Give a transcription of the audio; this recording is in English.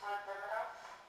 Time for minutes.